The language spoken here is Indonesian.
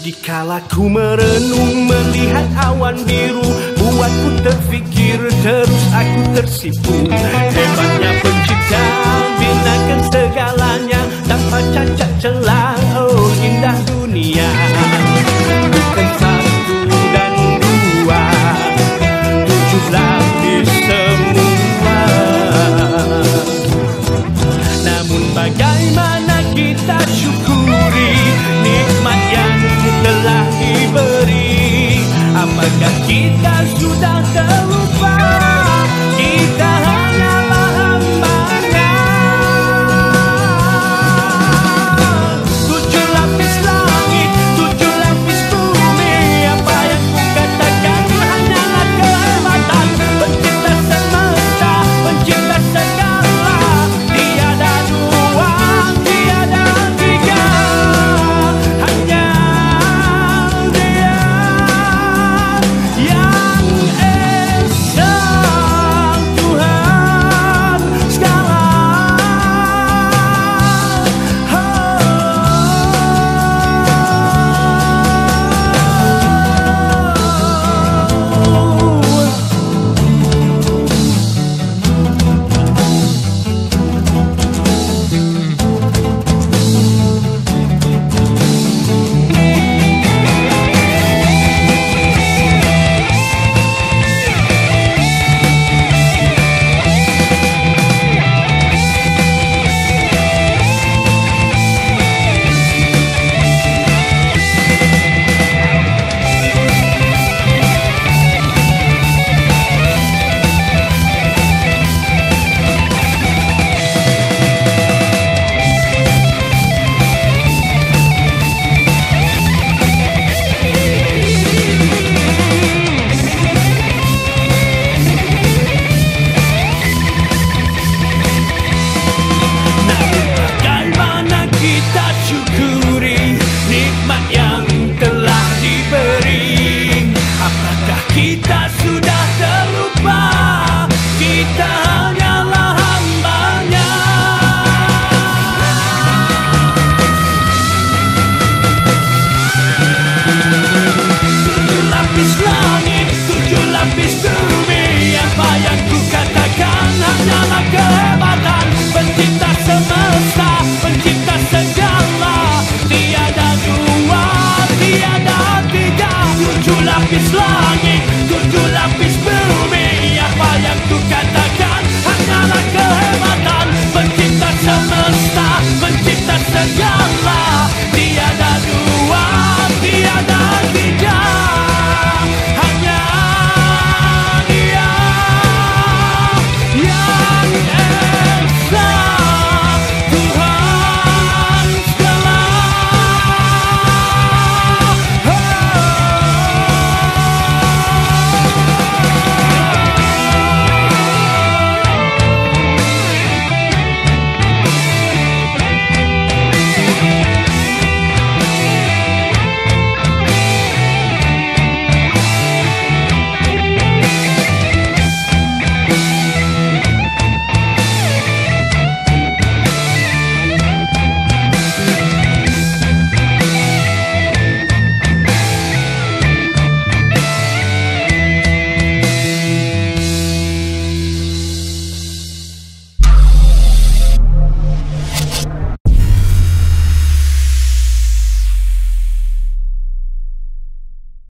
Dikala ku merenung melihat awan biru Buatku terfikir terus aku tersipu. Hebatnya pencipta binakan segalanya Tanpa cacat celah. Oh indah dunia. Bukan satu dan dua Tujuh lapis semua. Namun bagaimana kita syukuri? Nikmat uma caquita ajuda ひたすら